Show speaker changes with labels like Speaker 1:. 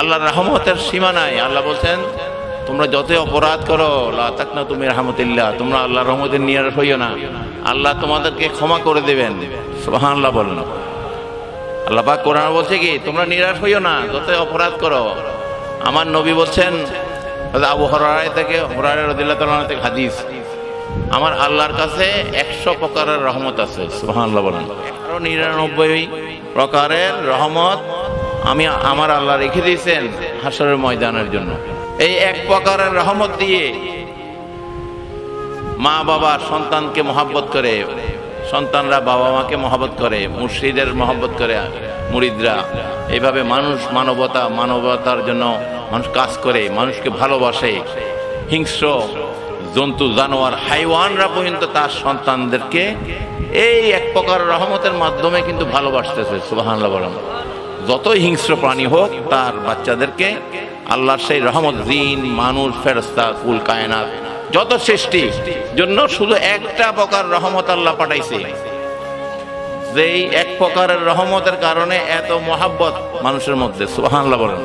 Speaker 1: আল্লাহর রহমতের সীমা নাই আল্লাহ বলছেন, তোমরা যতই অপরাধ করো লাতাক না তুমি রহমতুল্লাহ, তোমরা আল্লাহ রহমতের নিয়ার হইও না। আল্লাহ তোমাদেরকে ক্ষমা করে দেবেন। সুবহান আল্লাহ বলেন আল্লাহ পাক কোরআন বলছে কি, তোমরা নিরাশ হইও না, যতই অপরাধ করো। আমার নবী বলছেন আবু হরাই থেকে হরাই রাদিয়াল্লাহু তাআলা থেকে হাদিস, আমার আল্লাহর কাছে একশো প্রকারের রহমত আছে। সুবহানাল্লাহ বলেন একশো নিরানব্বই প্রকারের রহমত আমি আমার আল্লাহ রেখে দিয়েছেন হাসরের ময়দানের জন্য। এই এক প্রকারের রহমত দিয়ে মা বাবা সন্তানকে মহাব্বত করে, সন্তানরা বাবা মাকে মহাব্বত করে, মুর্শিদের মহাব্বত করে, মুরিদরা। এইভাবে মানুষ মানবতা, মানবতার জন্য মানুষ কাজ করে, মানুষকে ভালোবাসে। হিংস্র জন্তু, জানোয়ার, হাইওয়ানরা পর্যন্ত তার সন্তানদেরকে এই এক প্রকার রহমতের মাধ্যমে কিন্তু ভালোবাসতেছে বলেন। যতই হিংস্র প্রাণী হোক, তার বাচ্চাদেরকে আল্লাহর সেই রহমত দিন মানুষ ফেরস্তা কুল, কায়নাত, যত সৃষ্টি জন্য শুধু একটা প্রকার রহমত আল্লাহ পাঠাইছে। যেই এক প্রকারের রহমতের কারণে এত মহাব্বত মানুষের মধ্যে, সুবহানাল্লাহ বলেন।